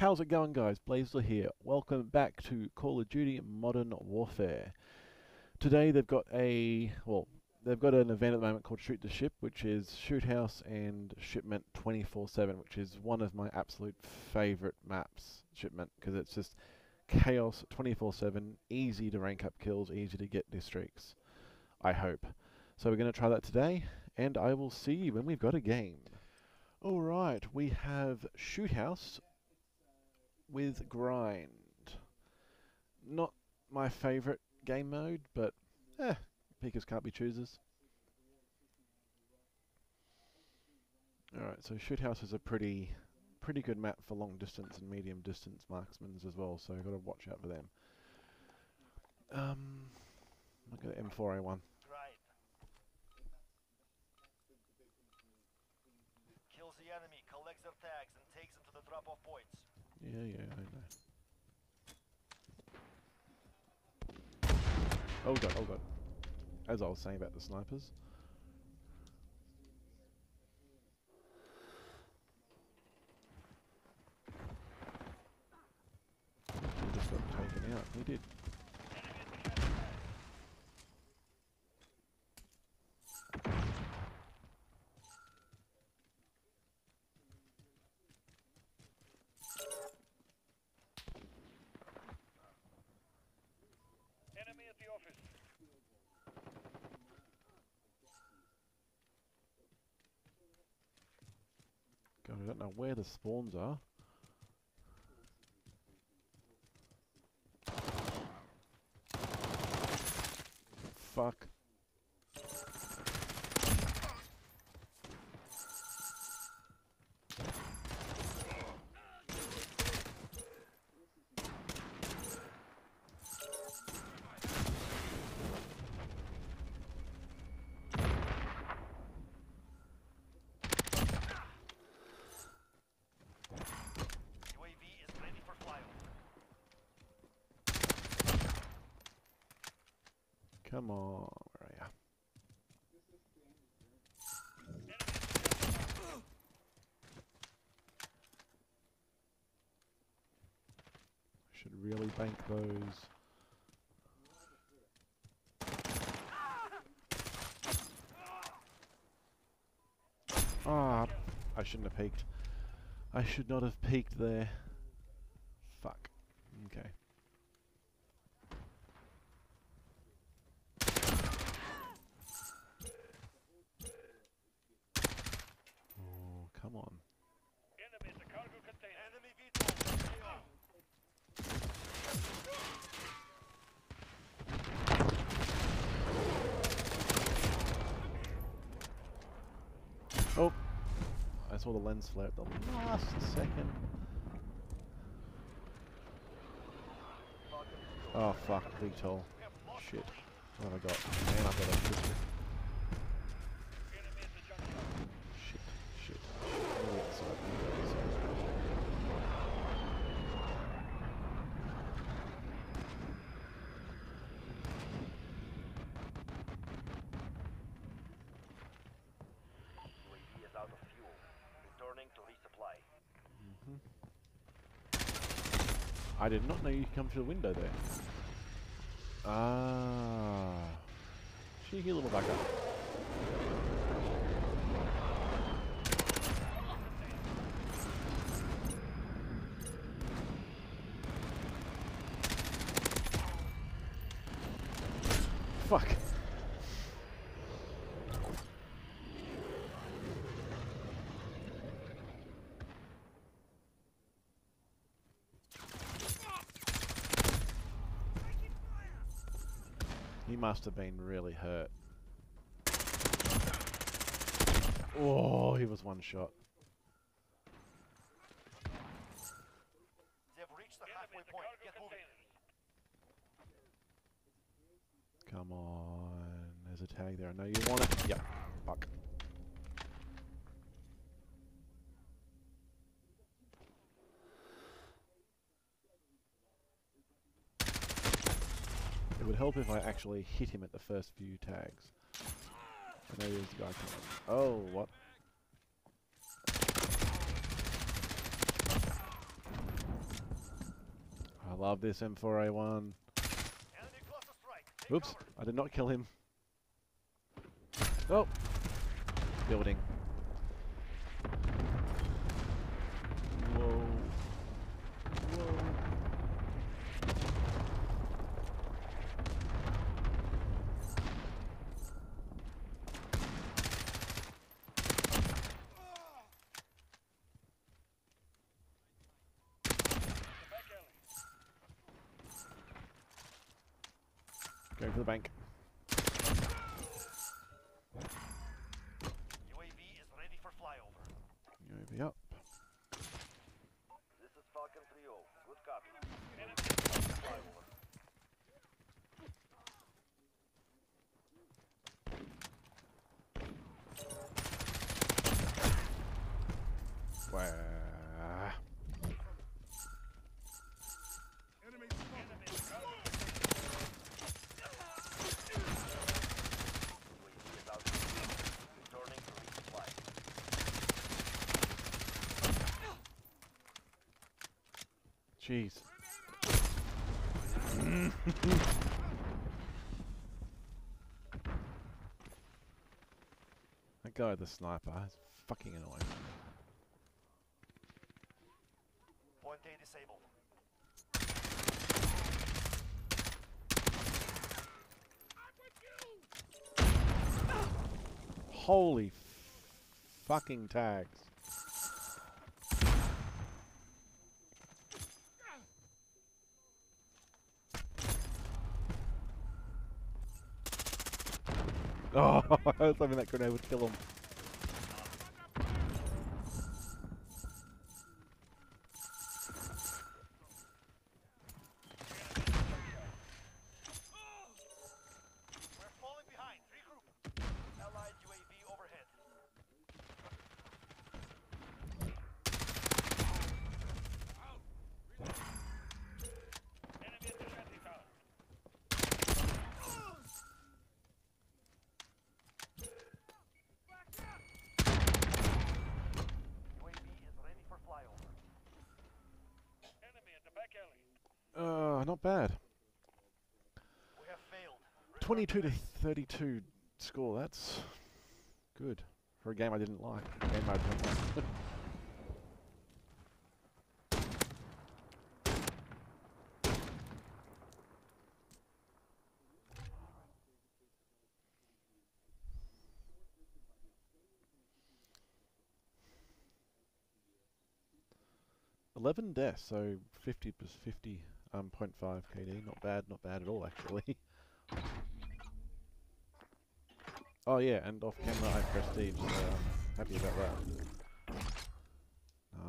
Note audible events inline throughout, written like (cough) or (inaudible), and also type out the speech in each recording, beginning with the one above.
How's it going guys? Blazler here. Welcome back to Call of Duty Modern Warfare. Today they've got a, well, they've got an event at the moment called Shoot the Ship, which is Shoot House and Shipment 24-7, which is one of my absolute favourite maps, Shipment, because it's just chaos 24-7, easy to rank up kills, easy to get districts, I hope. So we're going to try that today, and I will see you when we've got a game. Alright, we have Shoot House with Grind. Not my favourite game mode, but eh, pickers can't be choosers. Alright, so Shoot House is a pretty pretty good map for long distance and medium distance marksmen as well, so got to watch out for them. Um, look at the M4A1. Kills the enemy, collects their tags, and takes them to the drop-off points. Yeah, yeah, I know. Oh god, oh god. As I was saying about the snipers. He just got taken out. He did. Enemy at the office. God, I don't know where the spawns are. Fuck. UAV is ready for flyover. Come on, where are ya? Should really bank those. Ah, I shouldn't have peeked. I should not have peeked there. Fuck. Okay. Oh, come on. Enemy at the cargo container. Enemy VTOL. AO. Oh! I saw the lens flare at the last second. Oh fuck, VTOL. Shit. What have I got? Man, I've got a pistol. Enemy at the junction. Shit, shit. Oh, yeah, sorry, sorry, sorry. UAV is out of fuel. Returning to resupply. I did not know you could come through the window there. Ah. Cheeky little bugger. Fuck. Must have been really hurt. Oh, he was one shot. They've reached the halfway point. Get moving. Come on. There's a tag there. I know you want it. Yep. Fuck. Help if I actually hit him at the first few tags. I know there's a guy coming. Oh, what? I love this M4A1. Enemy cluster strike. Take Oops. I did not kill him. Oh! Building. Whoa. Whoa. Going for the bank. UAV is ready for flyover. UAV up. This is Falcon 3-0. Good copy. Flyover. Wow. UAV is out. Returning to resupply. Jeez. (laughs) that guy with the sniper is fucking annoying. Point A disabled. Holy fucking tags. Oh, (laughs) I was hoping that grenade would kill him. We're falling behind. Regroup. Allied UAV overhead. Enemy at the friendly tower. UAV is ready for flyover. Enemy at the back Uh, not bad. We have failed. 22 to 32 score. That's good for a game I didn't like. A game I didn't like. (laughs) Eleven deaths, so fifty plus fifty, um, 0.5 KD. Not bad, not bad at all, actually. Oh yeah, and off camera I prestige, so I'm happy about that.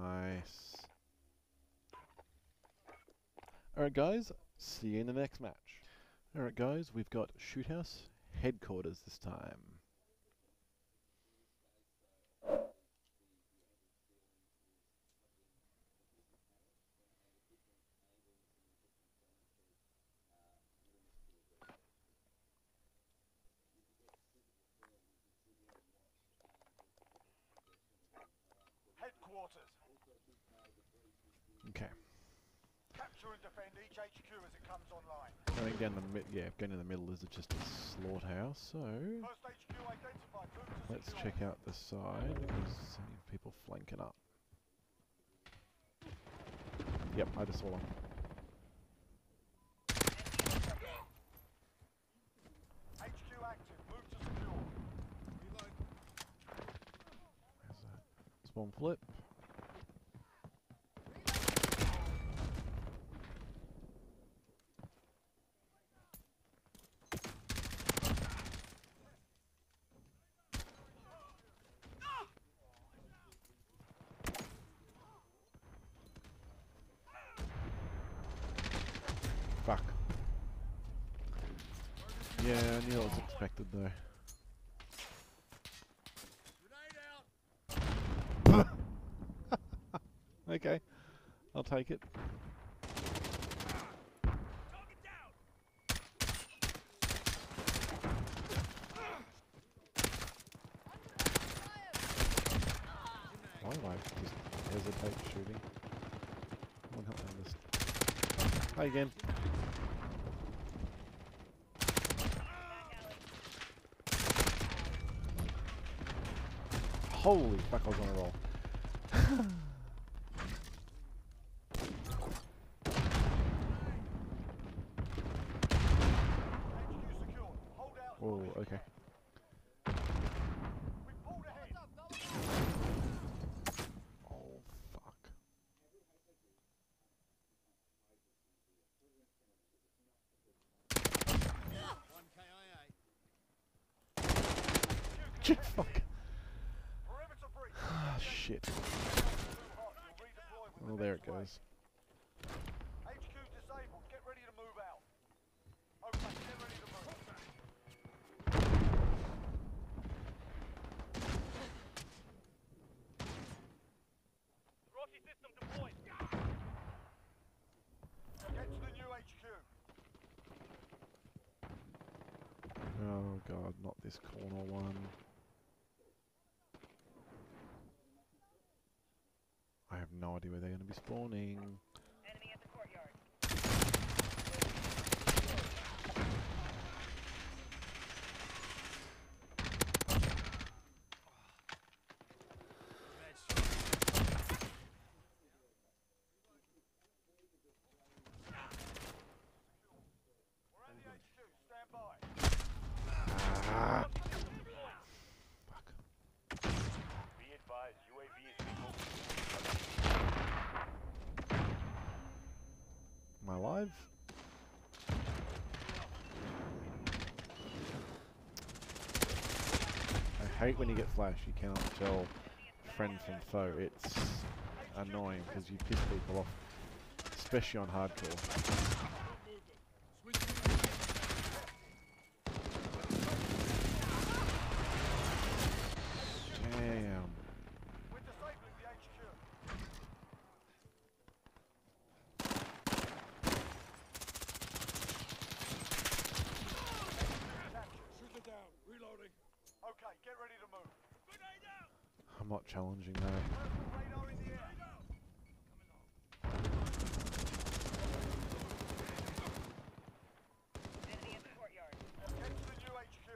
Nice. Alright guys, see you in the next match. Alright guys, we've got Shoothouse headquarters this time. Headquarters. Okay. Capture and defend each HQ as it comes online. Going down the mid yeah, going in the middle is just a slaughterhouse, so First HQ identified. Move to let's check out the side. There's any people flanking up. Yep, I just saw one. HQ active. Move to secure. Where's that? Spawn flip. Fuck. Yeah, I was expected though. (laughs) Okay, I'll take it. Why do I just hesitate shooting? Come on, help me on this. Hi again. Holy fuck, I was on a roll. (laughs) HQ secured. Hold out as Oh, long as you okay. can. We pulled ahead. Oh, fuck. fuck. Perimeter breach. Ah, shit. Too hot. You'll redeploy with Oh, there it goes. HQ disabled. Get ready to move out. Okay, get ready to move. Trophy system deployed. Get to the new HQ. Oh god, not this corner one. I have no idea where they're going to be spawning. Enemy at the courtyard. We're at the HQ. Stand by. Ah, fuck. Be advised, UAV is being Am I I hate when you get flash, you cannot tell friend from foe. It's annoying because you piss people off, especially on hardcore. Damn. We're disabling the HQ. Shooter down. Reloading. Okay, get ready to move. I'm not challenging that. Personal radar in the air. Enemy at the courtyard. Get to the new HQ.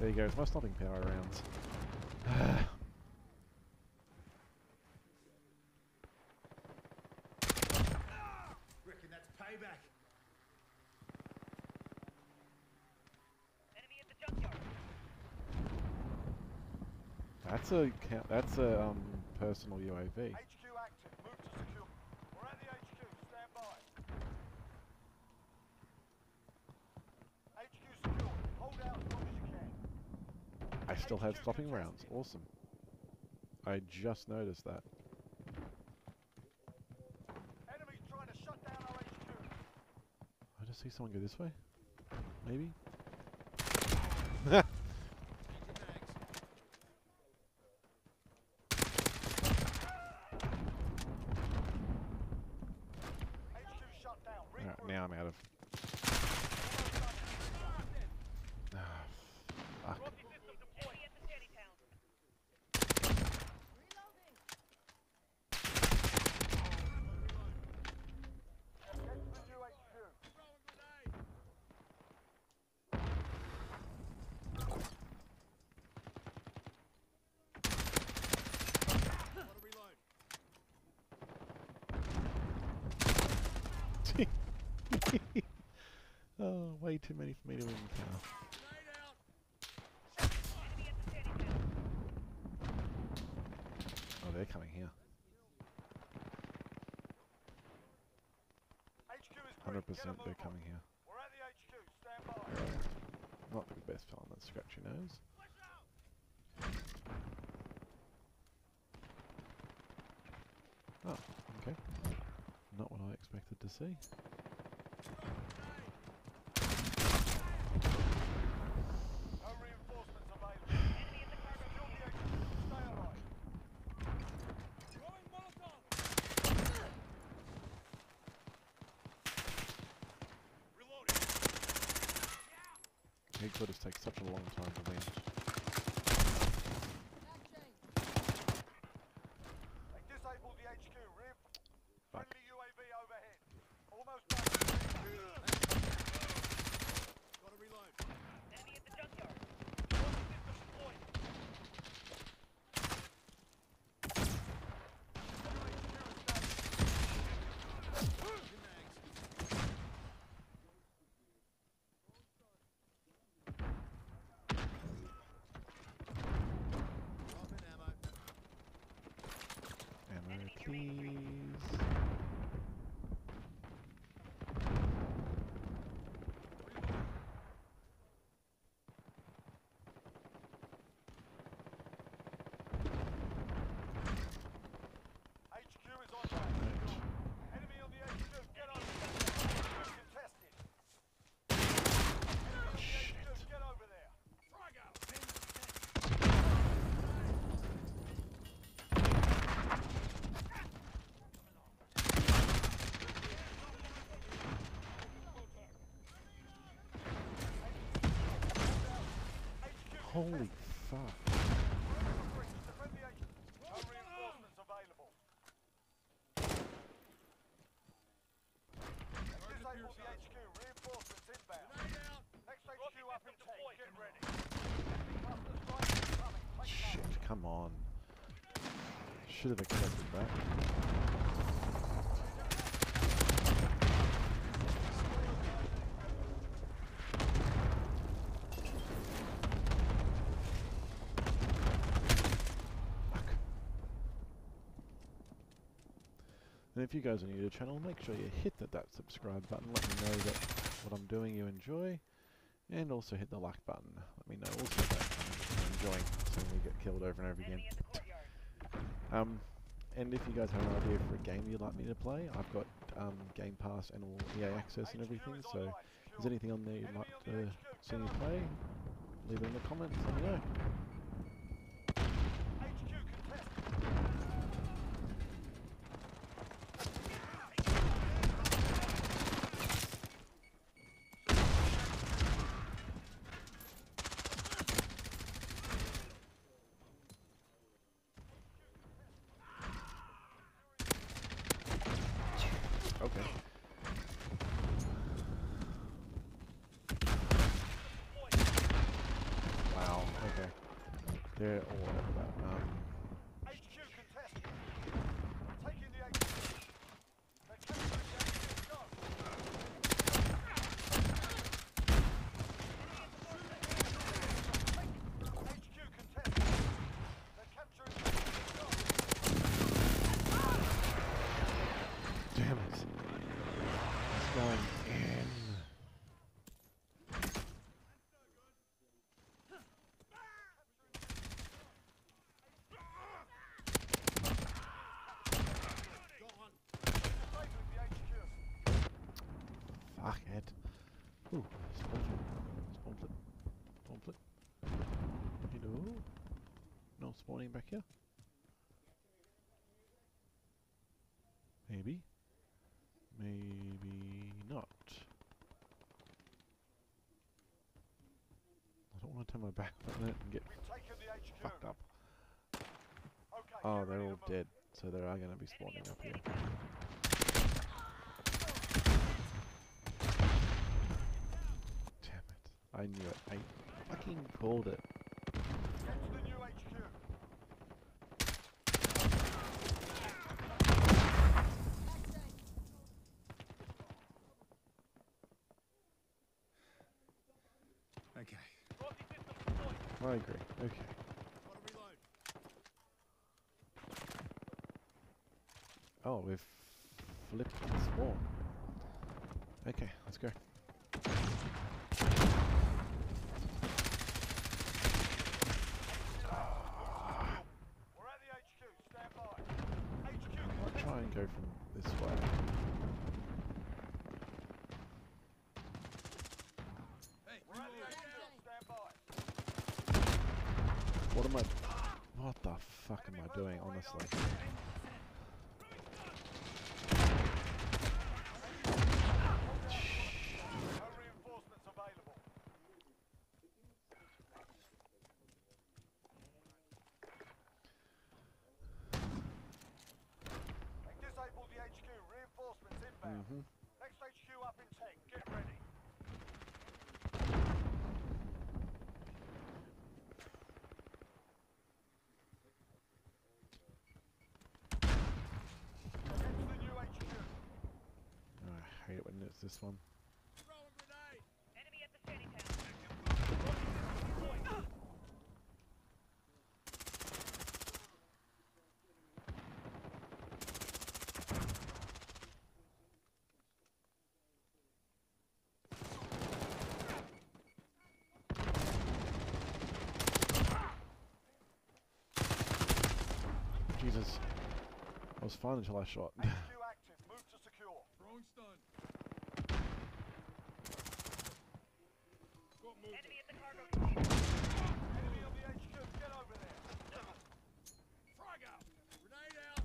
There you go, it's my stopping power rounds. (sighs) (sighs) Reckon that's payback. Enemy at the junkyard. That's a that's a um personal UAV. HQ active. Move to secure. We're at the HQ. Stand by. HQ secure. Hold out as long as you can. I still have stopping rounds. Awesome. I just noticed that. Enemies trying to shut down our HQ. I just see someone go this way. Maybe. (laughs) HQ shut down. Alright, Regroup. now I'm out of. Ah, fuck. Trophy system deployed. Enemy at the shanty town. Get to the new HQ. Want to reload? oh, way too many for me to win now. Grenade out. Enemy at the shanty. Oh, they're coming here. HQ is green. Hundred Get a percent, they're coming here. We're at the HQ. Stand by. Not the best on that scratchy nose. Oh, okay. Not what I expected to see. No reinforcements available. Enemy at the cargo Secure the HQ. Stay alive. Throwing Molotov. Reloading. Headquarters takes such a long time to win. Holy fuck. Wherever breach, defend the HQ. No reinforcements available. Disable the HQ. Reinforcements inbound. Next HQ up in 10. Get ready. Enemy cluster strike incoming. Take Shit, come on. Should have expected that. And if you guys are new to the channel, make sure you hit that, that subscribe button. Let me know that what I'm doing you enjoy. And also hit the like button. Let me know also that I'm enjoying seeing me get killed over and over again. Enemy at the courtyard. Um, and if you guys have an idea for a game you'd like me to play, I've got um, Game Pass and all EA access and everything. So, if there's anything on there you'd like to see me play, leave it in the comments. Let me know. HQ contested. Okay. Wow. Okay. They're all over that. Um, HQ contested. Taking the HQ. They're capturing the HQ. Go. HQ contested. They're capturing the HQ. Go. damn it. It's going in. Got one. Disabling the HQ. Fuck it. Ooh, spawn flip. Spawn flip. Spawn flip. Hello? No spawning back here? Maybe. Maybe not. I don't want to turn my back (laughs) on it and get fucked up. Okay, Oh, they're all dead, so they are going to be spawning up here. Damn it. I knew it. I fucking called it. Get to the new HQ. Okay. I agree. Okay. Oh, we've flipped the spawn. Okay, let's go. We're at the HQ. Stand by. HQ I'll try and go from this way. Hey, We're at the reload. HQ. Stand by. What am I... What the fuck am I doing, honestly? No reinforcements available. They disabled the HQ. Reinforcements inbound. hmm Next HQ up in 10. Get ready. Get to the new HQ. Oh, I hate it when it's this one. Throwing grenade. Enemy at the shantytown. Jesus. I was fun until I shot active. Move to secure. Throwing stun. Got movement. Enemy at the cargo container. Enemy on the HQ. Get over there. Frag out. Grenade out.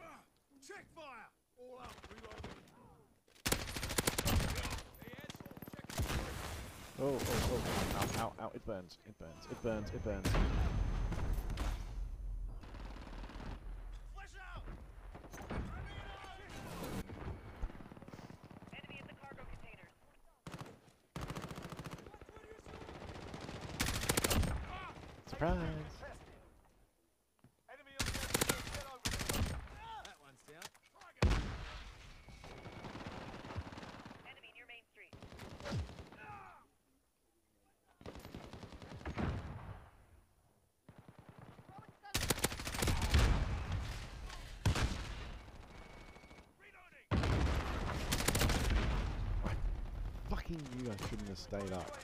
Ah, Check fire. All up. Reloading. He heads Oh, oh, oh. Ow, ow, ow. It burns. It burns. It burns. It burns. Surprise! Contested. Enemy on the edge. Get over there. That one's down. Enemy near Main Street. Knew I shouldn't have stayed up.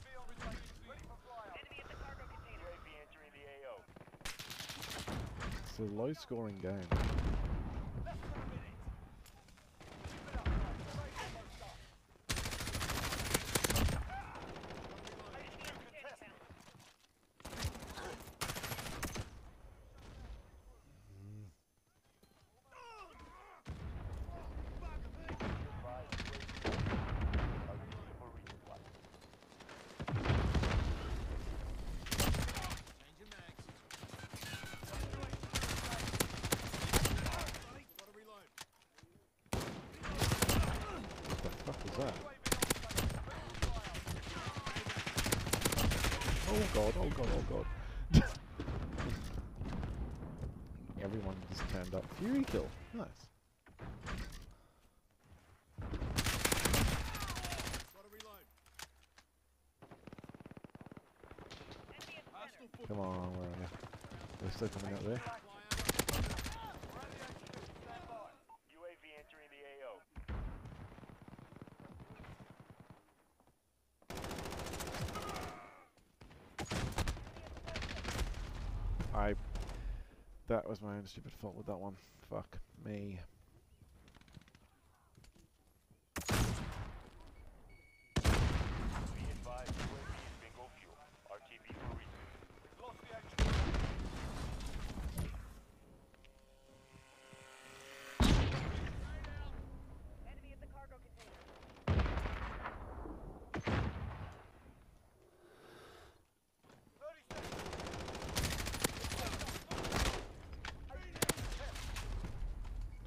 It's a low scoring game. Less than a minute. Keep it up, guys. Straight almost up. Enemy at the contested. Shantytown. Change your mags. Gotta reload. What the fuck was that? Oh god, oh god, oh god. (laughs) Everyone just turned up. Fury kill. Nice. Come on, where are you? They're still coming up there. Fly out. UAV entering the AO. I. That was my own stupid fault with that one. Fuck me. Be advised, UAV is bingo fuel. RTB for reason. Lost the HQ. Enemy at the cargo container. Thirty seconds.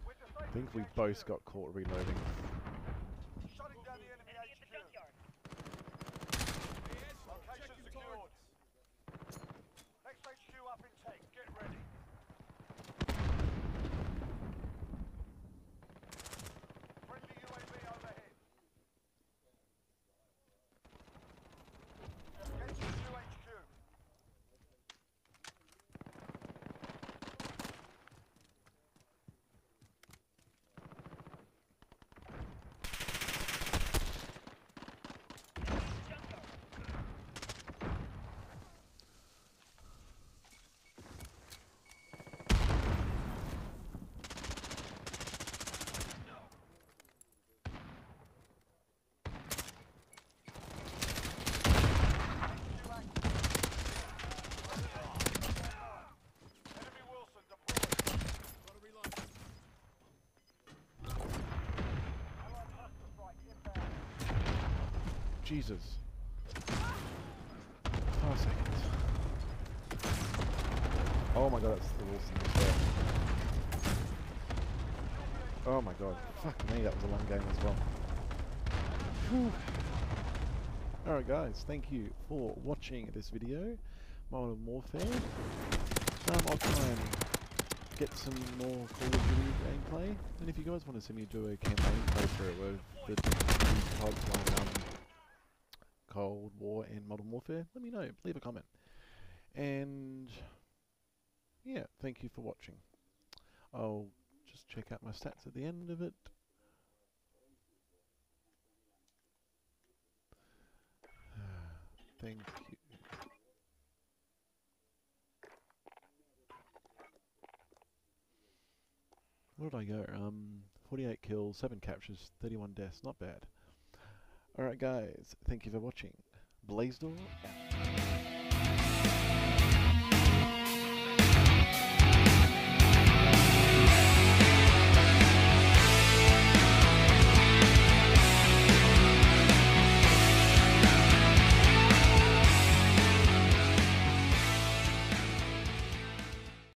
We're I disabling think we both got caught reloading. Shutting down the enemy Enemy at the HQ. junkyard. Yes, Location check your secured. targets. Next HQ up in take. Get ready. Friendly UAV overhead. Get to new HQ. Junkyard. Enemy Wheelson deployed. Gotta reload. Allied cluster strike inbound. Jesus. Five seconds. Oh my god, that's the. Oh my god. Fuck me, that was a long game as well. Alright guys, thank you for watching this video. Modern Warfare. Um, I'll try and get some more Call of Duty gameplay. And if you guys want to see me do a campaign playthrough of the COD one, um, Cold War and Modern Warfare, let me know. Leave a comment. And yeah, thank you for watching. I'll just check out my stats at the end of it. (sighs) Thank you. Where did I go? Um, 48 kills, 7 captures, 31 deaths. Not bad. Alright guys, thank you for watching. Blaze door out.